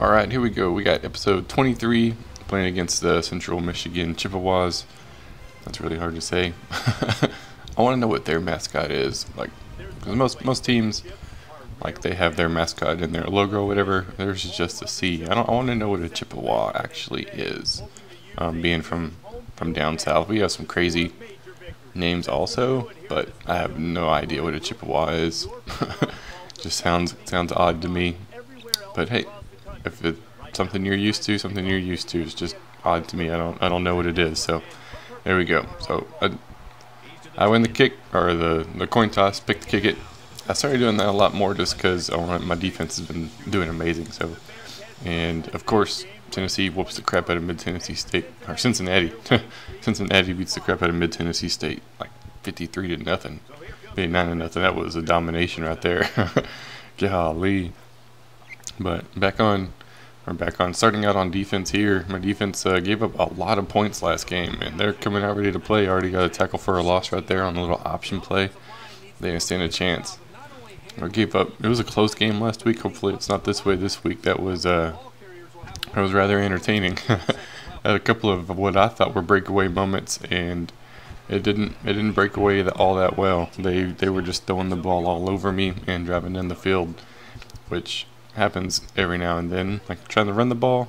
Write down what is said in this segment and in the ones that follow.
All right, here we go. We got episode 23 playing against the Central Michigan Chippewas. That's really hard to say. I want to know what their mascot is. Like, cause most most teams, like they have their mascot in their logo, whatever. Theirs is just a C. I don't. I want to know what a Chippewa actually is. Um, being from from down south, we have some crazy names also, but I have no idea what a Chippewa is. just sounds sounds odd to me. But hey, if it's something you're used to, something you're used to, is just odd to me. I don't I don't know what it is. So there we go. So I, I win the kick or the the coin toss, pick the kick it. I started doing that a lot more just because my defense has been doing amazing. So, and of course Tennessee whoops the crap out of Mid Tennessee State or Cincinnati. Cincinnati beats the crap out of Mid Tennessee State like 53 to nothing, 59 to nothing. That was a domination right there. Golly. But back on, or back on, starting out on defense here. My defense uh, gave up a lot of points last game, and they're coming out ready to play. Already got a tackle for a loss right there on a little option play. They didn't stand a chance. I gave up. It was a close game last week. Hopefully, it's not this way this week. That was uh, it was rather entertaining. had a couple of what I thought were breakaway moments, and it didn't it didn't break away all that well. They they were just throwing the ball all over me and driving in the field, which happens every now and then. Like trying to run the ball.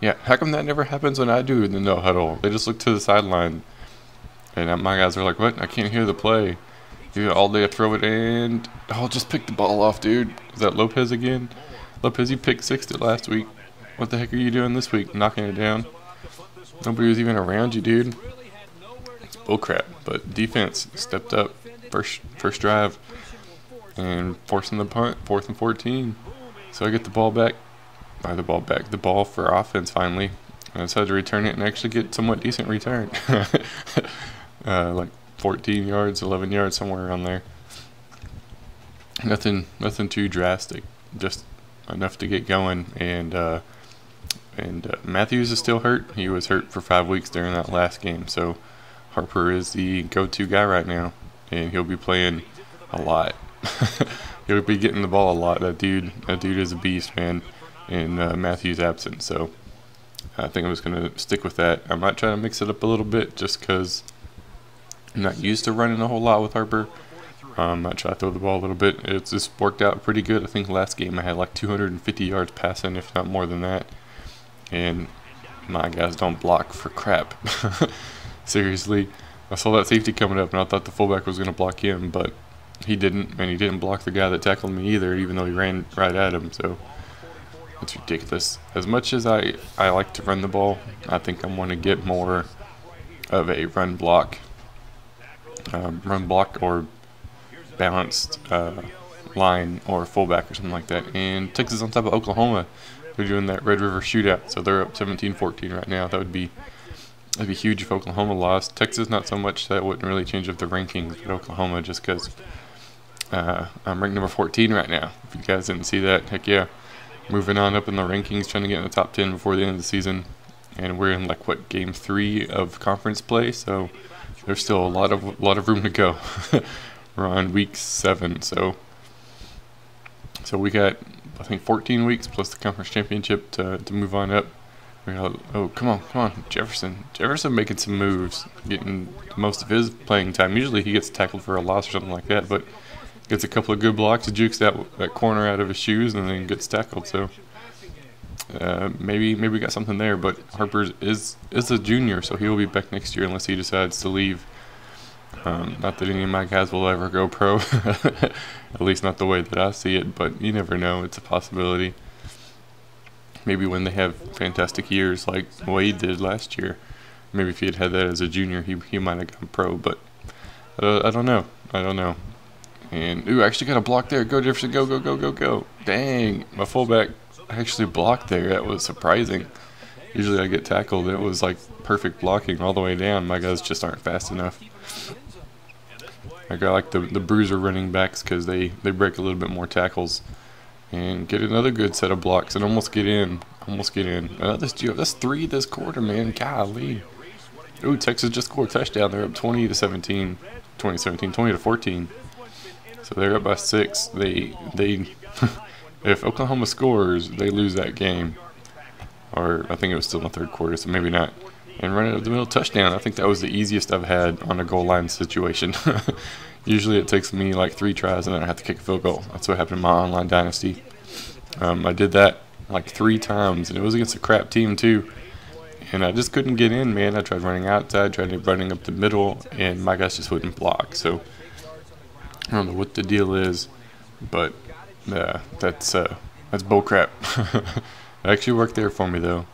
Yeah, how come that never happens when I do in the no huddle? They just look to the sideline, and my guys are like, "What? I can't hear the play." Dude, all day I throw it and oh, just pick the ball off, dude. Is that Lopez again? Lopez, you picked sixth it last week. What the heck are you doing this week? Knocking it down? Nobody was even around you, dude. It's bullcrap. But defense stepped up first first drive and forcing the punt, fourth and 14. So I get the ball back, by the ball back, the ball for offense finally. I decided to return it and actually get somewhat decent return. uh, like 14 yards, 11 yards, somewhere around there. Nothing, nothing too drastic. Just enough to get going and. Uh, and uh, Matthews is still hurt. He was hurt for five weeks during that last game. So Harper is the go-to guy right now, and he'll be playing a lot. he'll be getting the ball a lot. That dude, that dude is a beast, man. In uh, Matthews' absence, so I think I'm just gonna stick with that. I might try to mix it up a little bit, just because I'm not used to running a whole lot with Harper. Um, I might try to throw the ball a little bit. It's just worked out pretty good. I think last game I had like 250 yards passing, if not more than that and my guys don't block for crap. Seriously, I saw that safety coming up, and I thought the fullback was going to block him, but he didn't, and he didn't block the guy that tackled me either, even though he ran right at him. So it's ridiculous. As much as I I like to run the ball, I think I'm going to get more of a run block, um, run block or balanced uh, line or fullback or something like that. And Texas on top of Oklahoma they're doing that Red River shootout, so they're up 17-14 right now. That would be that'd be huge if Oklahoma lost. Texas not so much. That wouldn't really change up the rankings, but Oklahoma just because uh, I'm ranked number 14 right now. If you guys didn't see that, heck yeah, moving on up in the rankings, trying to get in the top 10 before the end of the season, and we're in like what game three of conference play, so there's still a lot of lot of room to go. we're on week seven, so so we got I think 14 weeks plus the conference championship to, to move on up. oh, come on, come on, Jefferson. Jefferson making some moves, getting most of his playing time. Usually he gets tackled for a loss or something like that, but gets a couple of good blocks, jukes that that corner out of his shoes, and then gets tackled. So uh, maybe maybe we got something there. But Harper is is a junior, so he will be back next year unless he decides to leave. Um, not that any of my guys will ever go pro, at least not the way that I see it, but you never know. It's a possibility. Maybe when they have fantastic years like Wade did last year, maybe if he had had that as a junior, he, he might have gone pro, but uh, I don't know. I don't know. And, ooh, actually got a block there. Go, Jefferson, go, go, go, go, go. Dang, my fullback actually blocked there. That was surprising. Usually I get tackled. It was like perfect blocking all the way down. My guys just aren't fast enough. I got like the, the bruiser running backs because they, they break a little bit more tackles. And get another good set of blocks and almost get in. Almost get in. Uh, that's, that's three this quarter, man. Golly. Ooh, Texas just scored a touchdown. They're up 20 to 17. 20 17, 20 to 14. So they're up by six. They, they, if Oklahoma scores, they lose that game. or I think it was still in the third quarter, so maybe not. And run it up the middle touchdown. I think that was the easiest I've had on a goal line situation. Usually it takes me like three tries and then I have to kick a field goal. That's what happened in my online dynasty. Um, I did that like three times, and it was against a crap team too. And I just couldn't get in, man. I tried running outside, tried running up the middle, and my guys just wouldn't block. So I don't know what the deal is, but uh, that's uh, that's bullcrap. it actually worked there for me though.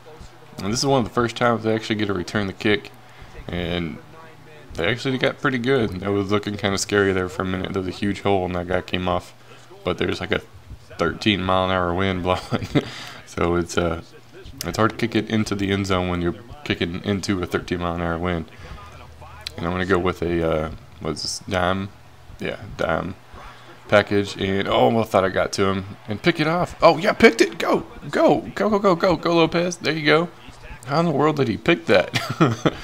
And this is one of the first times I actually get to return the kick, and they actually got pretty good. It was looking kind of scary there for a minute. There was a huge hole, and that guy came off. But there's like a 13 mile an hour wind blowing, so it's uh it's hard to kick it into the end zone when you're kicking into a 13 mile an hour wind. And I'm gonna go with a uh, this dime? Yeah, dime package. And oh, I thought I got to him and pick it off. Oh yeah, picked it. Go, go, go, go, go, go, go, Lopez. There you go. How in the world did he pick that?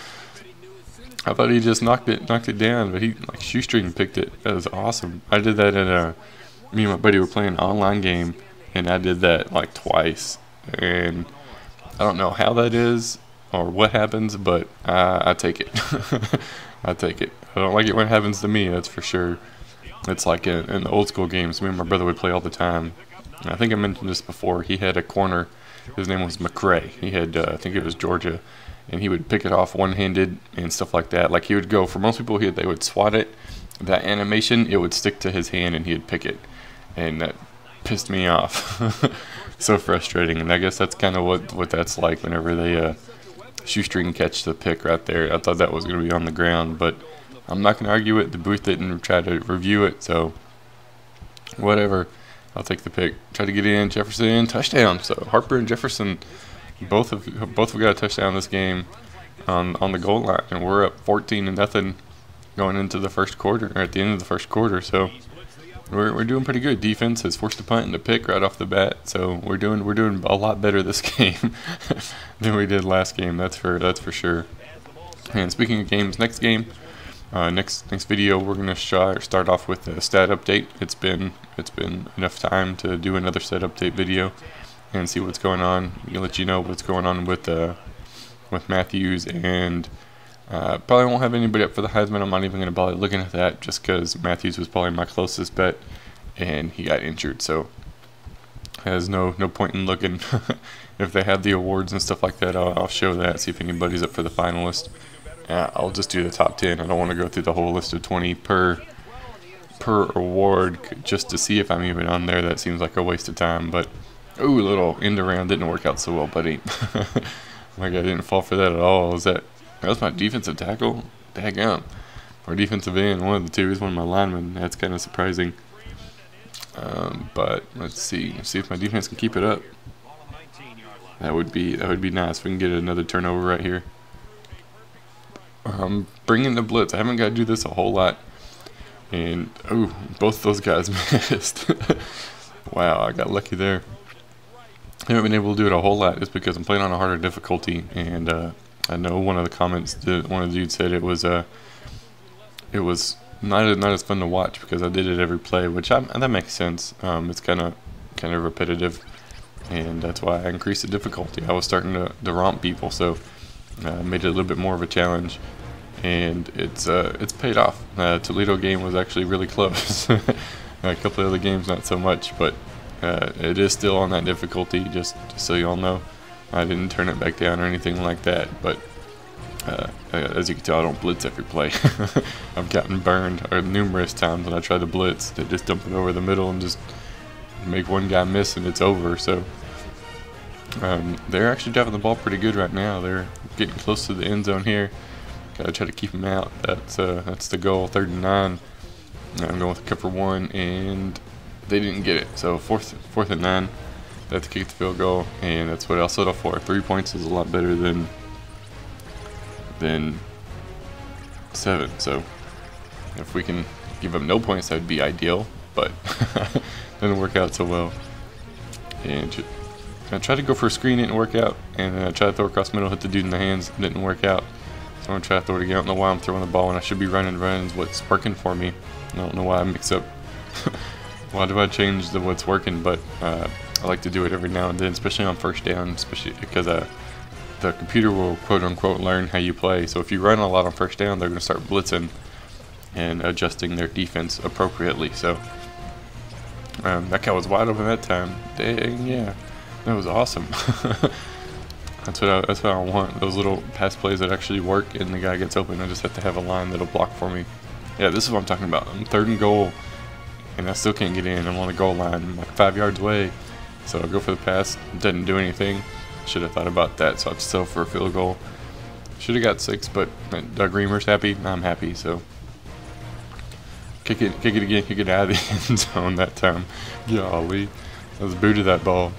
I thought he just knocked it knocked it down, but he like shoestring picked it. That was awesome. I did that in a me and my buddy were playing an online game, and I did that like twice. And I don't know how that is or what happens, but I take it. I take it. I don't like it when it happens to me, that's for sure. It's like in, in the old school games, me and my brother would play all the time. And I think I mentioned this before. He had a corner. His name was McCray. He had, uh, I think it was Georgia, and he would pick it off one-handed and stuff like that. Like he would go for most people, he, they would swat it. That animation, it would stick to his hand, and he'd pick it and that pissed me off. so frustrating, and I guess that's kind of what what that's like whenever they uh, shoestring catch the pick right there. I thought that was going to be on the ground, but I'm not going to argue it. The booth didn't try to review it, so whatever. I'll take the pick. Try to get in. Jefferson touchdown. So Harper and Jefferson both have both have got a touchdown this game on on the goal line, and we're up 14 to nothing going into the first quarter or at the end of the first quarter. So we're, we're doing pretty good. Defense has forced a punt and a pick right off the bat, so we're doing we're doing a lot better this game than we did last game. That's for that's for sure. And speaking of games, next game, uh, next next video, we're gonna start off with a stat update. It's been it's been enough time to do another stat update video and see what's going on. We'll let you know what's going on with uh, with Matthews and uh, probably won't have anybody up for the Heisman. I'm not even going to bother looking at that just because Matthews was probably my closest bet, and he got injured. So has no no point in looking. if they have the awards and stuff like that, I'll, I'll show that. See if anybody's up for the finalist. Uh, I'll just do the top 10. I don't want to go through the whole list of 20 per per award just to see if I'm even on there. That seems like a waste of time. But ooh, little end around didn't work out so well, buddy. like I didn't fall for that at all. Is that that was my defensive tackle. Daggum. Or defensive end, one of the two is one of my linemen. That's kind of surprising. Um, but let's see. Let's see if my defense can keep it up. That would be that would be nice. If We can get another turnover right here. Um, bringing the blitz. I haven't got to do this a whole lot. And, oh, both those guys missed. wow, I got lucky there. I haven't been able to do it a whole lot just because I'm playing on a harder difficulty. And uh, I know one of the comments, one of the dudes said it was uh, it was not not as fun to watch because I did it every play, which I, that makes sense. Um, it's kind of kind of repetitive, and that's why I increased the difficulty. I was starting to, to romp people, so uh, made it a little bit more of a challenge, and it's uh, it's paid off. Uh, Toledo game was actually really close. a couple of other games not so much, but uh, it is still on that difficulty. Just, just so you all know. I didn't turn it back down or anything like that, but uh, as you can tell, I don't blitz every play. I've gotten burned or numerous times when I try to blitz. They just dump it over the middle and just make one guy miss and it's over. So um, they're actually driving the ball pretty good right now. They're getting close to the end zone here. Gotta try to keep them out. That's uh, that's the goal. Third and nine. I'm going with cover one, and they didn't get it. So fourth fourth and nine. They to kick the field goal, and that's what I'll settle for. Three points is a lot better than than seven. So if we can give them no points, that would be ideal. But didn't work out so well. And I tried to go for a screen, it didn't work out. And then I tried to throw across middle, hit the dude in the hands, didn't work out. So I'm gonna try to throw it again. I don't know why I'm throwing the ball and I should be running. Is what's working for me. I don't know why I mix up. why do I change the what's working? But uh, I like to do it every now and then, especially on first down, especially because uh, the computer will quote unquote learn how you play. So if you run a lot on first down, they're going to start blitzing and adjusting their defense appropriately. So um, that guy was wide open that time. Dang, yeah, that was awesome. that's what I, that's what I want. Those little pass plays that actually work, and the guy gets open. I just have to have a line that'll block for me. Yeah, this is what I'm talking about. I'm third and goal, and I still can't get in. I'm on the goal line, I'm like five yards away. So I go for the pass. Didn't do anything. Should have thought about that. So I'd still for a field goal. Should have got six, but Doug Reemer's happy. I'm happy. So kick it, kick it again, kick it out of the end zone that time. Golly, I was booted that ball.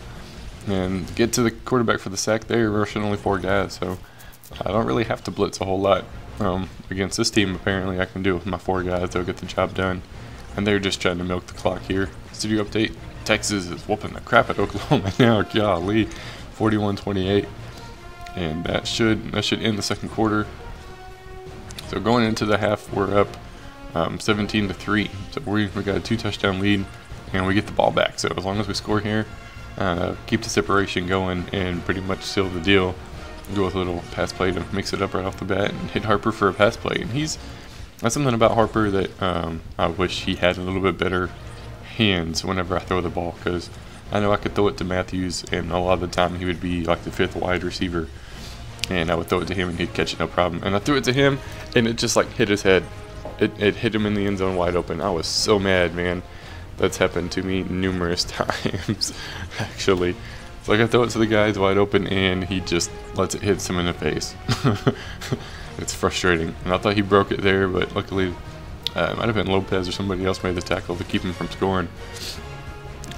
And get to the quarterback for the sack there. Rushing only four guys, so I don't really have to blitz a whole lot. Um, against this team, apparently I can do it with my four guys. They'll get the job done. And they're just trying to milk the clock here. Studio update. Texas is whooping the crap at Oklahoma now. Golly, 41-28, and that should that should end the second quarter. So going into the half, we're up um, 17 to three. So we we got a two touchdown lead, and we get the ball back. So as long as we score here, uh, keep the separation going, and pretty much seal the deal. Go with a little pass play to mix it up right off the bat, and hit Harper for a pass play. And he's that's something about Harper that um, I wish he had a little bit better hands whenever I throw the ball because I know I could throw it to Matthews and a lot of the time he would be like the fifth wide receiver and I would throw it to him and he'd catch it no problem. And I threw it to him and it just like hit his head. It, it hit him in the end zone wide open. I was so mad, man. That's happened to me numerous times, actually. It's like I throw it to the guys wide open and he just lets it hit him in the face. it's frustrating. And I thought he broke it there, but luckily uh, it might have been Lopez or somebody else made the tackle to keep him from scoring.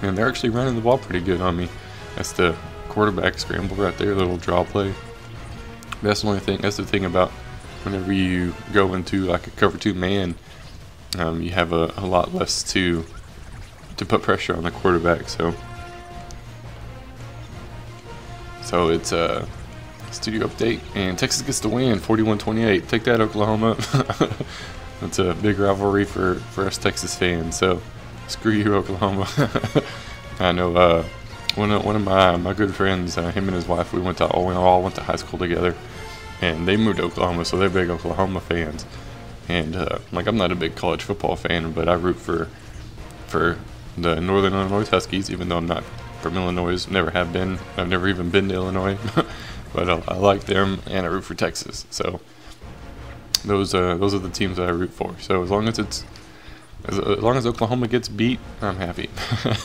And they're actually running the ball pretty good on me. That's the quarterback scramble right there, little draw play. That's the only thing. That's the thing about whenever you go into like a cover two man, um, you have a, a lot less to to put pressure on the quarterback. So, so it's a studio update, and Texas gets the win, 41-28. Take that, Oklahoma. It's a big rivalry for, for us Texas fans. So screw you, Oklahoma. I know uh, one of one of my my good friends, uh, him and his wife, we went to all we all went to high school together, and they moved to Oklahoma, so they're big Oklahoma fans. And uh, like I'm not a big college football fan, but I root for for the Northern Illinois Huskies, even though I'm not from Illinois, never have been. I've never even been to Illinois, but I, I like them, and I root for Texas. So those uh, those are the teams that I root for. So as long as it's as, as long as Oklahoma gets beat, I'm happy.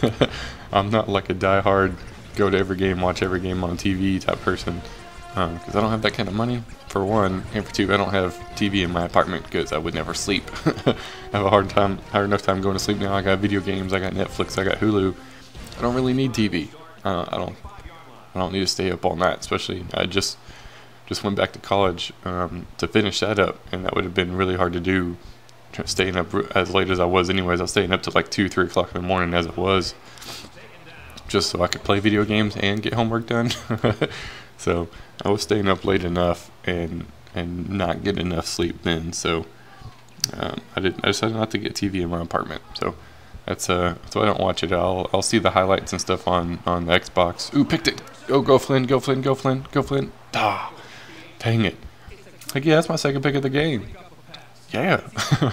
I'm not like a die-hard, go to every game, watch every game on TV type person because um, I don't have that kind of money. For one, and for two, I don't have TV in my apartment because I would never sleep. I have a hard time, hard enough time going to sleep now. I got video games, I got Netflix, I got Hulu. I don't really need TV. Uh, I don't. I don't need to stay up all night, especially I just just went back to college um, to finish that up, and that would have been really hard to do. Staying up as late as I was, anyways, I was staying up to like two, three o'clock in the morning as it was, just so I could play video games and get homework done. so I was staying up late enough and and not getting enough sleep then. So um, I did. I decided not to get TV in my apartment. So that's uh why I don't watch it. I'll I'll see the highlights and stuff on on the Xbox. Ooh, picked it. Go go Flynn. Go Flynn. Go Flynn. Go Flynn. Ah. Dang it. Like, yeah, that's my second pick of the game. Yeah.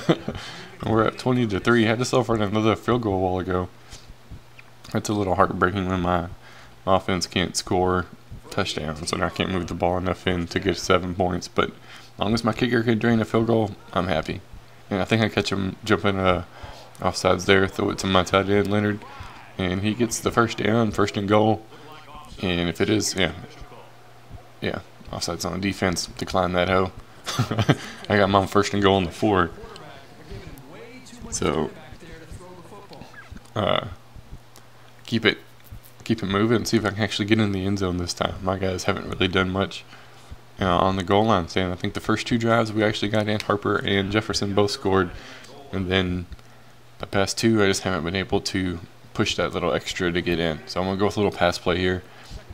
We're at 20 to 3. Had to for another field goal a while ago. That's a little heartbreaking when my offense can't score touchdowns and I can't move the ball enough in to get seven points. But as long as my kicker can drain a field goal, I'm happy. And I think I catch him jumping uh, offsides there, throw it to my tight end, Leonard. And he gets the first down, first and goal. And if it is, yeah. Yeah, Offsides on the defense. Decline that hoe. I got my first and goal on the four. So, uh, keep it, keep it moving. See if I can actually get in the end zone this time. My guys haven't really done much on the goal line stand. I think the first two drives we actually got in. Harper and Jefferson both scored, and then the past two I just haven't been able to push that little extra to get in. So I'm gonna go with a little pass play here,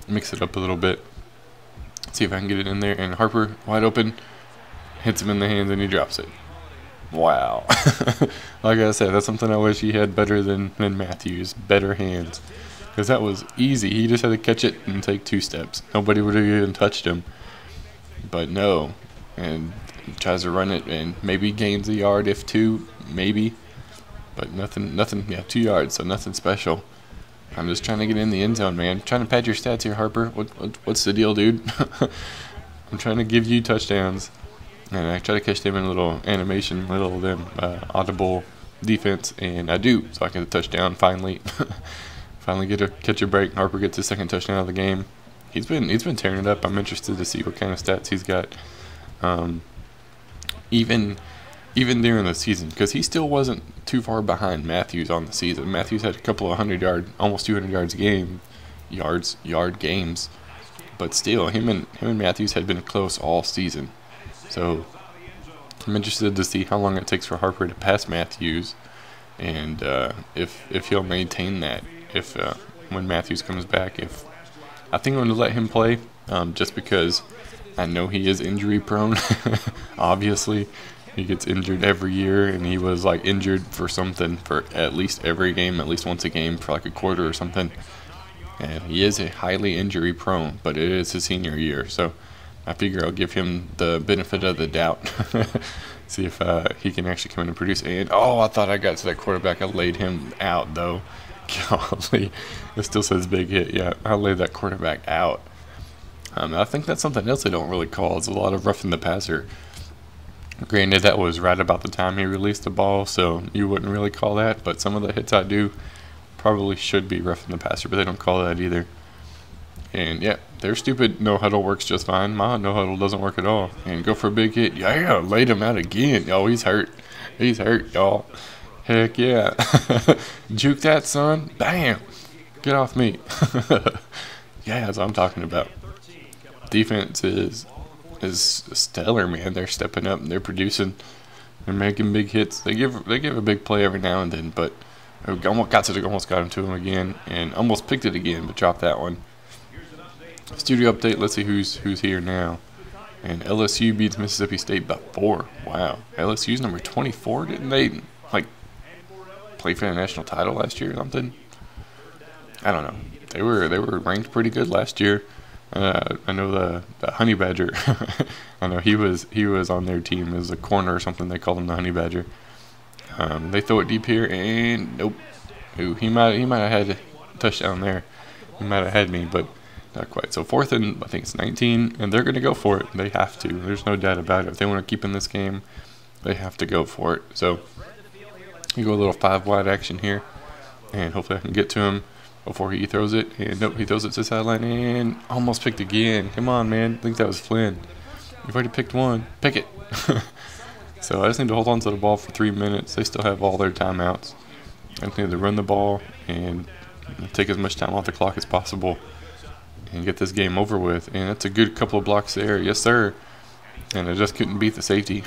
mix it up a little bit. See if I can get it in there. And Harper, wide open, hits him in the hands and he drops it. Wow. like I said, that's something I wish he had better than, than Matthews. Better hands. because that was easy. He just had to catch it and take two steps. Nobody would have even touched him. But no, and tries to run it and maybe gains a yard if two, maybe. But nothing, nothing. Yeah, two yards, so nothing special. I'm just trying to get in the end zone, man. trying to pad your stats here, Harper. What, what what's the deal, dude? I'm trying to give you touchdowns, and I try to catch them in a little animation, little them uh, audible defense, and I do. So I get a touchdown finally. finally get a catch a break. Harper gets his second touchdown of the game. He's been he's been tearing it up. I'm interested to see what kind of stats he's got. Um, even even during the season because he still wasn't too far behind Matthews on the season. Matthews had a couple of hundred yard, almost 200 yards game, yards yard games, but still him and him and Matthews had been close all season. So I'm interested to see how long it takes for Harper to pass Matthews, and uh, if if he'll maintain that. If uh, when Matthews comes back, if I think I'm going to let him play, um, just because I know he is injury prone. Obviously, he gets injured every year, and he was like injured for something for at least every game, at least once a game for like a quarter or something. And he is a highly injury prone, but it is his senior year, so I figure I'll give him the benefit of the doubt. See if uh, he can actually come in and produce. And oh, I thought I got to that quarterback. I laid him out though. Golly, it still says big hit. Yeah, I laid that quarterback out. Um, I think that's something else they don't really call. It's a lot of roughing the passer. Granted, that was right about the time he released the ball, so you wouldn't really call that. But some of the hits I do probably should be roughing the passer, but they don't call that either. And yeah, their stupid no huddle works just fine. My no huddle doesn't work at all. And go for a big hit. Yeah, laid him out again. Oh, he's hurt. He's hurt, y'all. Heck yeah. Juke that, son. Bam. Get off me. yeah, that's what I'm talking about. Defense is is stellar, man. They're stepping up and they're producing. They're making big hits. They give they give a big play every now and then, but almost got to almost got him to him again and almost picked it again, but dropped that one. Studio update. Let's see who's who's here now. And LSU beats Mississippi State by four. Wow, LSU's number 24. Didn't they like play for the national title last year or something? I don't know. They were they were ranked pretty good last year. Uh, I know the, the honey badger. I know he was he was on their team as a corner or something. They called him the honey badger. Um, they throw it deep here and nope. Ooh, he might he might have had a touchdown there. He might have had me, but not quite. So fourth and I think it's 19, and they're going to go for it. They have to. There's no doubt about it. If they want to keep in this game, they have to go for it. So you go a little five wide action here, and hopefully I can get to him before he throws it. And nope, he throws it to the sideline and almost picked again. Come on, man. I think that was Flynn. You've already picked one. Pick it. so I just need to hold on to the ball for three minutes. They still have all their timeouts. I just need to run the ball and take as much time off the clock as possible and get this game over with. And that's a good couple of blocks there. Yes, sir. And I just couldn't beat the safety.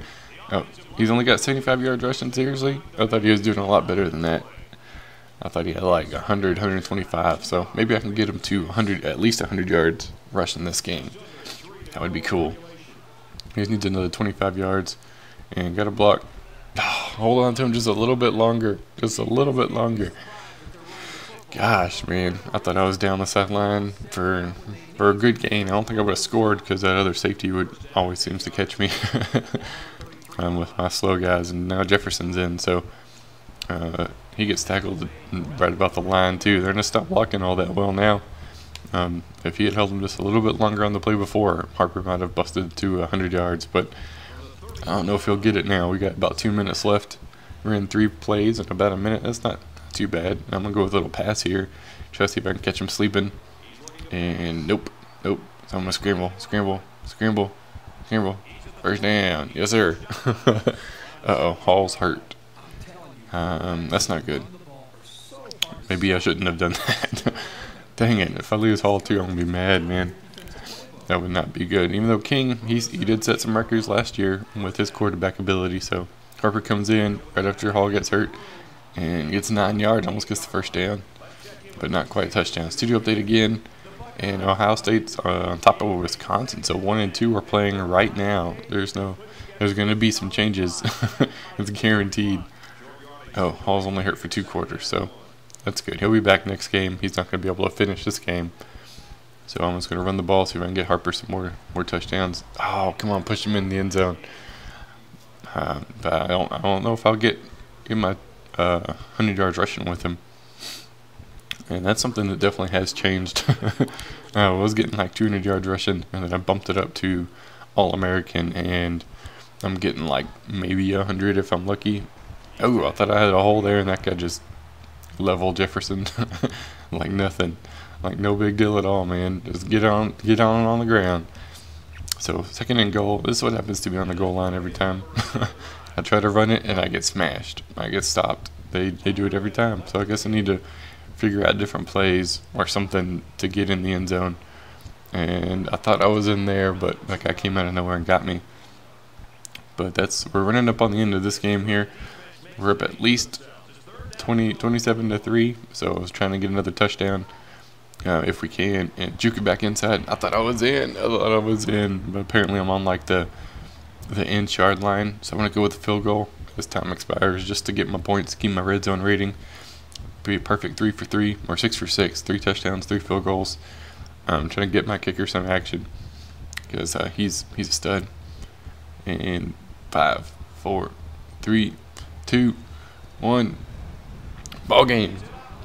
oh, he's only got 75 yards rushing. Seriously? I thought he was doing a lot better than that. I thought he had like 100, 125. So maybe I can get him to 100, at least 100 yards rushing this game. That would be cool. He just needs another 25 yards and got a block. Hold on to him just a little bit longer. Just a little bit longer. Gosh, man, I thought I was down the sideline for for a good gain. I don't think I would have scored because that other safety would always seems to catch me um, with my slow guys, and now Jefferson's in, so uh, he gets tackled right about the line too. They're gonna stop blocking all that well now. Um, if he had held him just a little bit longer on the play before, Harper might have busted to 100 yards, but I don't know if he'll get it now. We got about two minutes left. We're in three plays in about a minute. That's not too bad. I'm gonna go with a little pass here. Try to see if I can catch him sleeping. And nope, nope. So I'm gonna scramble, scramble, scramble, scramble. First down. Yes, sir. uh oh, Hall's hurt. Um, that's not good. Maybe I shouldn't have done that. Dang it, if I lose Hall too, I'm going to be mad, man. That would not be good. Even though King, he's, he did set some records last year with his quarterback ability, so Harper comes in right after Hall gets hurt and gets nine yards, almost gets the first down, but not quite a touchdown. Studio update again, and Ohio State's uh, on top of Wisconsin, so one and two are playing right now. There's no, there's going to be some changes. it's guaranteed. Oh, Hall's only hurt for two quarters, so that's good. He'll be back next game. He's not going to be able to finish this game. So I'm just going to run the ball, see if I can get Harper some more more touchdowns. Oh, come on, push him in the end zone. Uh, but I don't, I don't know if I'll get get my uh, 100 yards rushing with him. And that's something that definitely has changed. I was getting like 200 yards rushing, and then I bumped it up to All American, and I'm getting like maybe 100 if I'm lucky. Oh, I thought I had a hole there, and that guy just leveled Jefferson like nothing, like no big deal at all, man. Just get on, get on on the ground. So second and goal. This is what happens to me on the goal line every time. I try to run it and I get smashed. I get stopped. They they do it every time. So I guess I need to figure out different plays or something to get in the end zone. And I thought I was in there, but like I came out of nowhere and got me. But that's we're running up on the end of this game here. We're up at least 20, 27 to 3. So I was trying to get another touchdown uh, if we can and juke it back inside. I thought I was in. I thought I was in. But apparently I'm on like the the inch yard line. So I'm going to go with the field goal as time expires just to get my points, keep my red zone rating. Be a perfect 3 for 3 or 6 for 6. 3 touchdowns, 3 field goals. I'm trying to get my kicker some action because uh, he's he's a stud. And five, four, three, two, one ball game.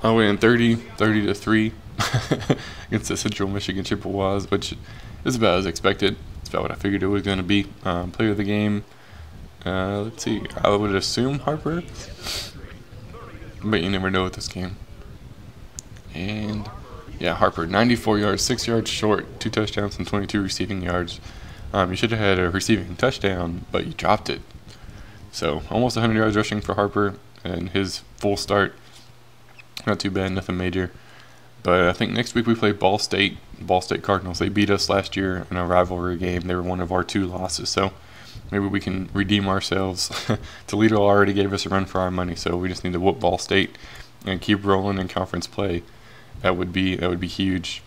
I win 30, 30 to 3 against the Central Michigan Chippewas, which is about as expected. It's about what I figured it was going to be. Um, player of the game, uh, let's see, I would assume Harper, but you never know with this game. And yeah, Harper, 94 yards, 6 yards short, 2 touchdowns, and 22 receiving yards. Um, you should have had a receiving touchdown, but you dropped it. So almost 100 yards rushing for Harper, and his full start not too bad, nothing major. But I think next week we play Ball State. Ball State Cardinals. They beat us last year in a rivalry game. They were one of our two losses. So maybe we can redeem ourselves. Toledo already gave us a run for our money, so we just need to whoop Ball State and keep rolling in conference play. That would be that would be huge.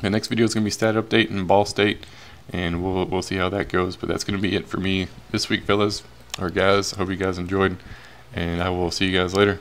The next video is going to be stat update in Ball State, and we'll we'll see how that goes. But that's going to be it for me this week, fellas or guys. Hope you guys enjoyed, and I will see you guys later.